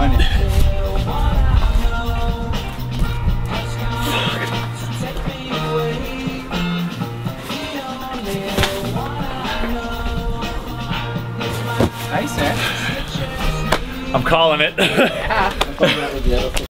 Onion. nice. Eh? I'm calling it. yeah, I'm calling